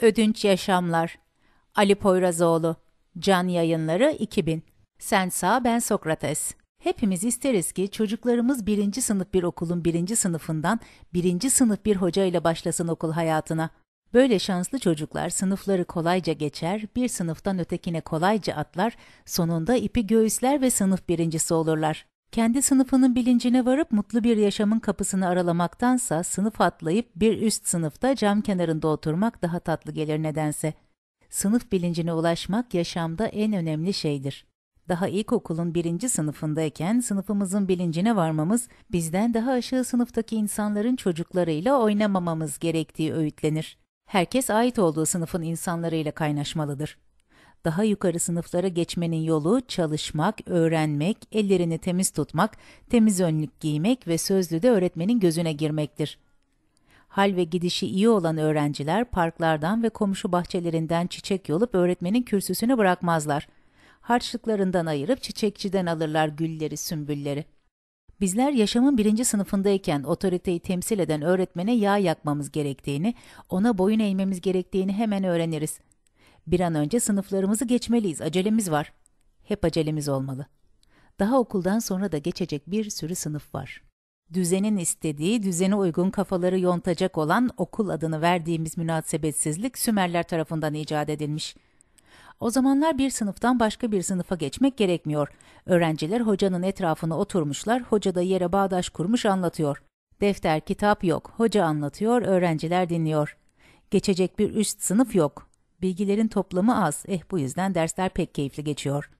Ödünç Yaşamlar Ali Poyrazoğlu Can Yayınları 2000 Sen Sağ Ben Sokrates Hepimiz isteriz ki çocuklarımız birinci sınıf bir okulun birinci sınıfından birinci sınıf bir hoca ile başlasın okul hayatına. Böyle şanslı çocuklar sınıfları kolayca geçer, bir sınıftan ötekine kolayca atlar, sonunda ipi göğüsler ve sınıf birincisi olurlar. Kendi sınıfının bilincine varıp mutlu bir yaşamın kapısını aralamaktansa sınıf atlayıp bir üst sınıfta cam kenarında oturmak daha tatlı gelir nedense. Sınıf bilincine ulaşmak yaşamda en önemli şeydir. Daha ilkokulun birinci sınıfındayken sınıfımızın bilincine varmamız, bizden daha aşağı sınıftaki insanların çocuklarıyla oynamamamız gerektiği öğütlenir. Herkes ait olduğu sınıfın insanlarıyla kaynaşmalıdır. Daha yukarı sınıflara geçmenin yolu çalışmak, öğrenmek, ellerini temiz tutmak, temiz önlük giymek ve sözlüde öğretmenin gözüne girmektir. Hal ve gidişi iyi olan öğrenciler parklardan ve komşu bahçelerinden çiçek yolup öğretmenin kürsüsünü bırakmazlar. Harçlıklarından ayırıp çiçekçiden alırlar gülleri, sümbülleri. Bizler yaşamın birinci sınıfındayken otoriteyi temsil eden öğretmene yağ yakmamız gerektiğini, ona boyun eğmemiz gerektiğini hemen öğreniriz. Bir an önce sınıflarımızı geçmeliyiz, acelemiz var. Hep acelemiz olmalı. Daha okuldan sonra da geçecek bir sürü sınıf var. Düzenin istediği, düzene uygun kafaları yontacak olan okul adını verdiğimiz münasebetsizlik Sümerler tarafından icat edilmiş. O zamanlar bir sınıftan başka bir sınıfa geçmek gerekmiyor. Öğrenciler hocanın etrafına oturmuşlar, hoca da yere bağdaş kurmuş anlatıyor. Defter, kitap yok, hoca anlatıyor, öğrenciler dinliyor. Geçecek bir üst sınıf yok. Bilgilerin toplamı az, eh bu yüzden dersler pek keyifli geçiyor.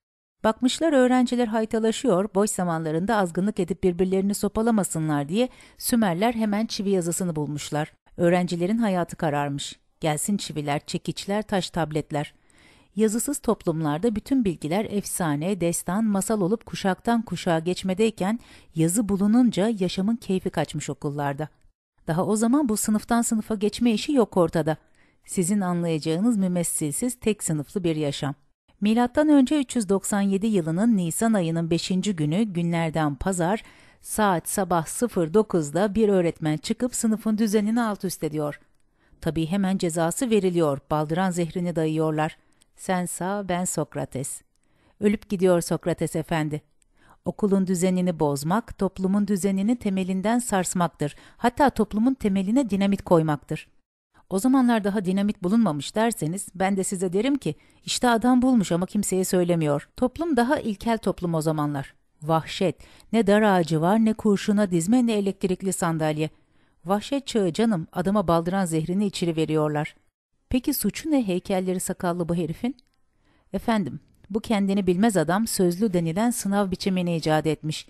Bakmışlar öğrenciler haytalaşıyor, boş zamanlarında azgınlık edip birbirlerini sopalamasınlar diye Sümerler hemen çivi yazısını bulmuşlar. Öğrencilerin hayatı kararmış. Gelsin çiviler, çekiçler, taş tabletler. Yazısız toplumlarda bütün bilgiler efsane, destan, masal olup kuşaktan kuşağa geçmedeyken yazı bulununca yaşamın keyfi kaçmış okullarda. Daha o zaman bu sınıftan sınıfa geçme işi yok ortada. Sizin anlayacağınız mümessilsiz tek sınıflı bir yaşam. Milattan önce 397 yılının Nisan ayının 5. günü günlerden pazar saat sabah 09'da bir öğretmen çıkıp sınıfın düzenini alt üst ediyor. Tabii hemen cezası veriliyor. Baldıran zehrini dayıyorlar. Sen sağ, ben Sokrates. Ölüp gidiyor Sokrates efendi. Okulun düzenini bozmak, toplumun düzenini temelinden sarsmaktır. Hatta toplumun temeline dinamit koymaktır. O zamanlar daha dinamit bulunmamış derseniz ben de size derim ki işte adam bulmuş ama kimseye söylemiyor. Toplum daha ilkel toplum o zamanlar. Vahşet. Ne dar ağacı var ne kurşuna dizme ne elektrikli sandalye. Vahşet çağı canım adama baldıran zehrini içiri veriyorlar. Peki suçu ne heykelleri sakallı bu herifin? Efendim, bu kendini bilmez adam sözlü denilen sınav biçimini icat etmiş.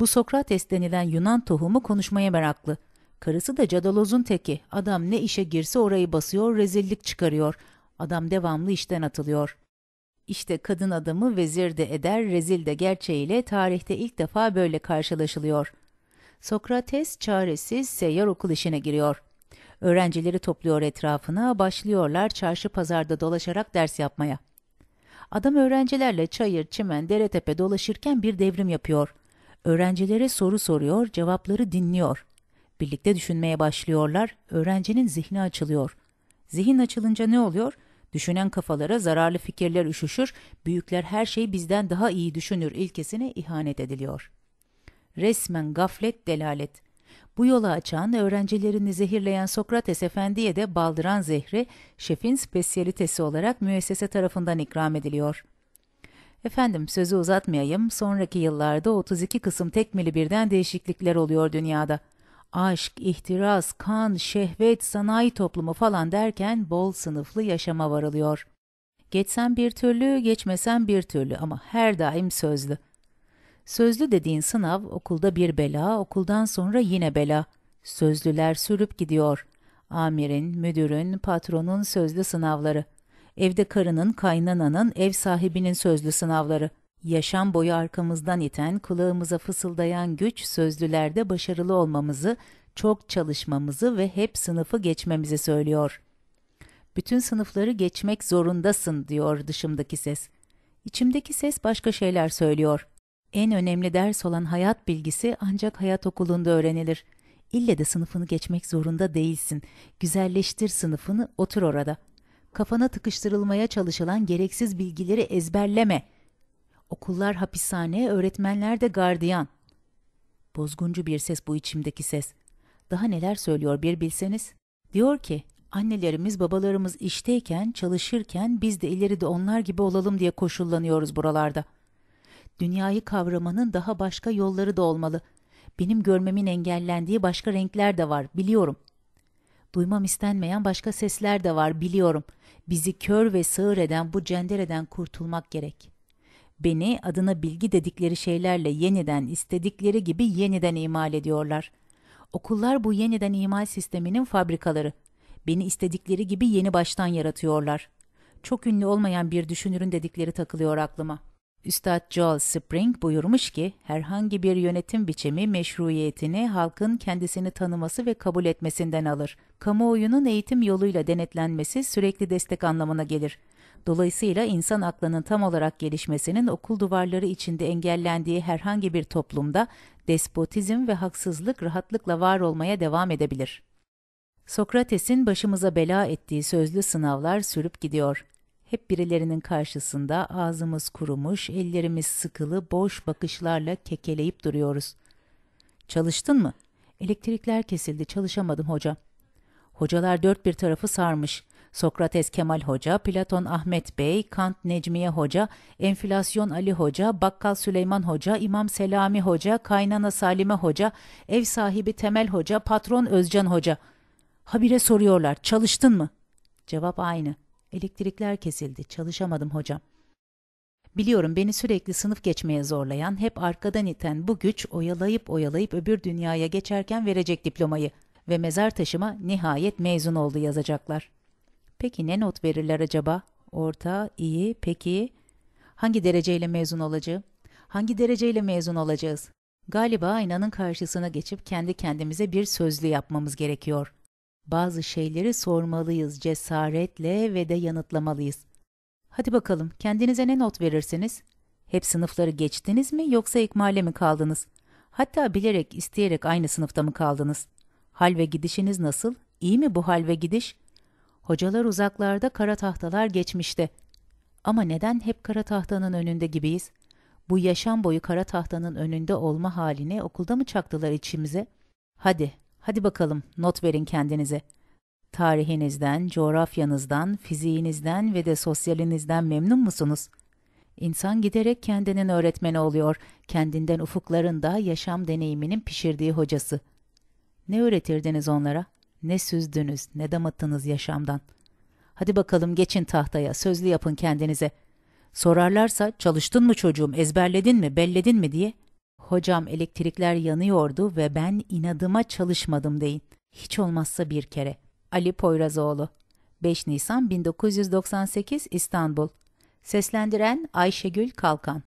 Bu Sokrates denilen Yunan tohumu konuşmaya meraklı. Karısı da cadalozun teki. Adam ne işe girse orayı basıyor, rezillik çıkarıyor. Adam devamlı işten atılıyor. İşte kadın adamı vezir de eder, rezil de gerçeğiyle tarihte ilk defa böyle karşılaşılıyor. Sokrates çaresiz seyyar okul işine giriyor. Öğrencileri topluyor etrafına, başlıyorlar çarşı pazarda dolaşarak ders yapmaya. Adam öğrencilerle çayır, çimen, dere tepe dolaşırken bir devrim yapıyor. Öğrencilere soru soruyor, cevapları dinliyor. Birlikte düşünmeye başlıyorlar, öğrencinin zihni açılıyor. Zihin açılınca ne oluyor? Düşünen kafalara zararlı fikirler üşüşür, büyükler her şeyi bizden daha iyi düşünür ilkesine ihanet ediliyor. Resmen gaflet delalet. Bu yolu açan, öğrencilerini zehirleyen Sokrates Efendi'ye de baldıran zehri, şefin spesiyalitesi olarak müessese tarafından ikram ediliyor. Efendim sözü uzatmayayım, sonraki yıllarda 32 kısım tekmili birden değişiklikler oluyor dünyada. Aşk, ihtiras, kan, şehvet, sanayi toplumu falan derken bol sınıflı yaşama varılıyor. Geçsen bir türlü, geçmesen bir türlü ama her daim sözlü. Sözlü dediğin sınav okulda bir bela, okuldan sonra yine bela. Sözlüler sürüp gidiyor. Amirin, müdürün, patronun sözlü sınavları. Evde karının, kaynananın, ev sahibinin sözlü sınavları. Yaşam boyu arkamızdan iten, kulağımıza fısıldayan güç sözlülerde başarılı olmamızı, çok çalışmamızı ve hep sınıfı geçmemizi söylüyor. Bütün sınıfları geçmek zorundasın diyor dışımdaki ses. İçimdeki ses başka şeyler söylüyor. En önemli ders olan hayat bilgisi ancak hayat okulunda öğrenilir. İlle de sınıfını geçmek zorunda değilsin. Güzelleştir sınıfını, otur orada. Kafana tıkıştırılmaya çalışılan gereksiz bilgileri ezberleme. Okullar hapishane, öğretmenler de gardiyan. Bozguncu bir ses bu içimdeki ses. Daha neler söylüyor bir bilseniz. Diyor ki, annelerimiz babalarımız işteyken, çalışırken biz de ileride onlar gibi olalım diye koşullanıyoruz buralarda. Dünyayı kavramanın daha başka yolları da olmalı. Benim görmemin engellendiği başka renkler de var, biliyorum. Duymam istenmeyen başka sesler de var, biliyorum. Bizi kör ve sığır eden bu cendereden kurtulmak gerek. Beni adına bilgi dedikleri şeylerle yeniden istedikleri gibi yeniden imal ediyorlar. Okullar bu yeniden imal sisteminin fabrikaları. Beni istedikleri gibi yeni baştan yaratıyorlar. Çok ünlü olmayan bir düşünürün dedikleri takılıyor aklıma. Üstad Joel Spring buyurmuş ki, herhangi bir yönetim biçimi meşruiyetini halkın kendisini tanıması ve kabul etmesinden alır. Kamuoyunun eğitim yoluyla denetlenmesi sürekli destek anlamına gelir. Dolayısıyla insan aklının tam olarak gelişmesinin okul duvarları içinde engellendiği herhangi bir toplumda despotizm ve haksızlık rahatlıkla var olmaya devam edebilir. Sokrates'in başımıza bela ettiği sözlü sınavlar sürüp gidiyor. Hep birilerinin karşısında ağzımız kurumuş, ellerimiz sıkılı, boş bakışlarla kekeleyip duruyoruz. Çalıştın mı? Elektrikler kesildi, çalışamadım hoca. Hocalar dört bir tarafı sarmış. Sokrates Kemal Hoca, Platon Ahmet Bey, Kant Necmiye Hoca, Enflasyon Ali Hoca, Bakkal Süleyman Hoca, İmam Selami Hoca, Kaynana Salime Hoca, ev sahibi Temel Hoca, patron Özcan Hoca. Habire soruyorlar, çalıştın mı? Cevap aynı. Elektrikler kesildi, çalışamadım hocam. Biliyorum beni sürekli sınıf geçmeye zorlayan, hep arkadan iten bu güç oyalayıp oyalayıp öbür dünyaya geçerken verecek diplomayı ve mezar taşıma nihayet mezun oldu yazacaklar. Peki ne not verirler acaba? Orta, iyi, peki. Hangi dereceyle mezun olacağım? Hangi dereceyle mezun olacağız? Galiba aynanın karşısına geçip kendi kendimize bir sözlü yapmamız gerekiyor. Bazı şeyleri sormalıyız cesaretle ve de yanıtlamalıyız. Hadi bakalım kendinize ne not verirsiniz? Hep sınıfları geçtiniz mi yoksa ikmale mi kaldınız? Hatta bilerek, isteyerek aynı sınıfta mı kaldınız? Hal ve gidişiniz nasıl? İyi mi bu hal ve gidiş? Hocalar uzaklarda, kara tahtalar geçmişte. Ama neden hep kara tahtanın önünde gibiyiz? Bu yaşam boyu kara tahtanın önünde olma halini okulda mı çaktılar içimize? Hadi, hadi bakalım not verin kendinize. Tarihinizden, coğrafyanızdan, fiziğinizden ve de sosyalinizden memnun musunuz? İnsan giderek kendinin öğretmeni oluyor, kendinden ufuklarında yaşam deneyiminin pişirdiği hocası. Ne öğretirdiniz onlara? Ne süzdünüz, ne damıttınız yaşamdan. Hadi bakalım geçin tahtaya, sözlü yapın kendinize. Sorarlarsa çalıştın mı çocuğum, ezberledin mi, belledin mi diye. Hocam elektrikler yanıyordu ve ben inadıma çalışmadım deyin. Hiç olmazsa bir kere. Ali Poyrazoğlu 5 Nisan 1998 İstanbul Seslendiren Ayşegül Kalkan